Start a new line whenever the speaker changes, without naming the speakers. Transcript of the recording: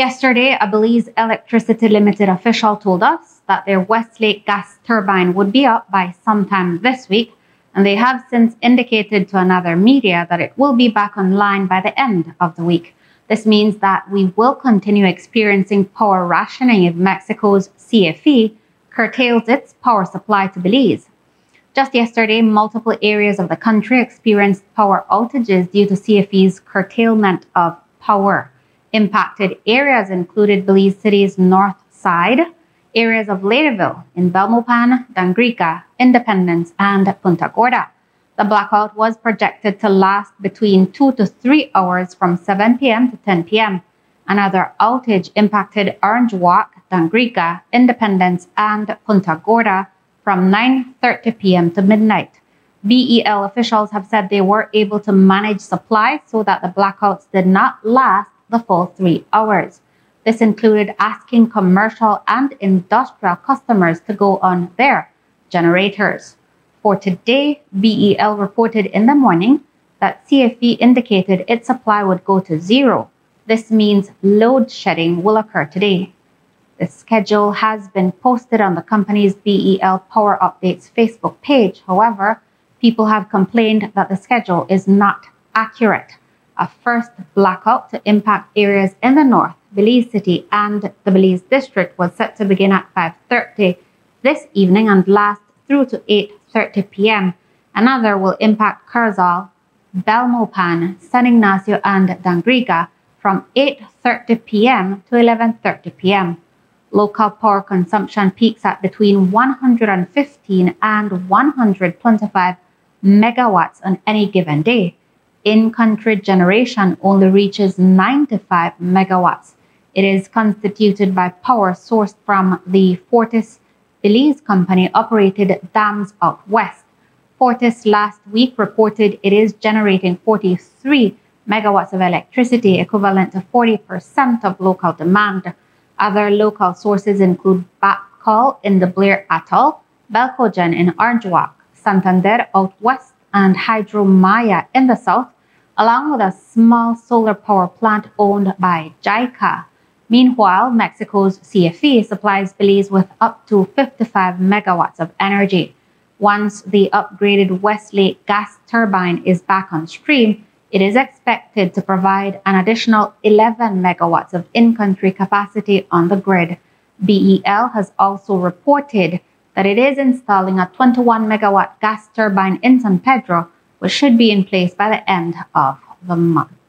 Yesterday, a Belize Electricity Limited official told us that their Westlake gas turbine would be up by sometime this week, and they have since indicated to another media that it will be back online by the end of the week. This means that we will continue experiencing power rationing if Mexico's CFE curtails its power supply to Belize. Just yesterday, multiple areas of the country experienced power outages due to CFE's curtailment of power. Impacted areas included Belize City's north side, areas of Ladyville in Belmopan, Dangriga, Independence, and Punta Gorda. The blackout was projected to last between 2 to 3 hours from 7 p.m. to 10 p.m. Another outage impacted Orange Walk, Dangriga, Independence, and Punta Gorda from 9.30 p.m. to midnight. BEL officials have said they were able to manage supply so that the blackouts did not last the full three hours. This included asking commercial and industrial customers to go on their generators. For today, BEL reported in the morning that CFE indicated its supply would go to zero. This means load shedding will occur today. The schedule has been posted on the company's BEL Power Updates Facebook page. However, people have complained that the schedule is not accurate. A first blackout to impact areas in the north, Belize City, and the Belize District was set to begin at 5.30 this evening and last through to 8.30 p.m. Another will impact Corozal, Belmopan, San Ignacio, and Dangriga from 8.30 p.m. to 11.30 p.m. Local power consumption peaks at between 115 and 125 megawatts on any given day. In-country generation only reaches 95 megawatts. It is constituted by power sourced from the Fortis Belize company operated dams out west. Fortis last week reported it is generating 43 megawatts of electricity, equivalent to 40% of local demand. Other local sources include Bapcol in the Blair Atoll, Belcogen in Walk, Santander out west, and Hydro Maya in the south, along with a small solar power plant owned by JICA. Meanwhile, Mexico's CFE supplies Belize with up to 55 megawatts of energy. Once the upgraded Westlake gas turbine is back on stream, it is expected to provide an additional 11 megawatts of in-country capacity on the grid. BEL has also reported that it is installing a 21 megawatt gas turbine in San Pedro, which should be in place by the end of the month.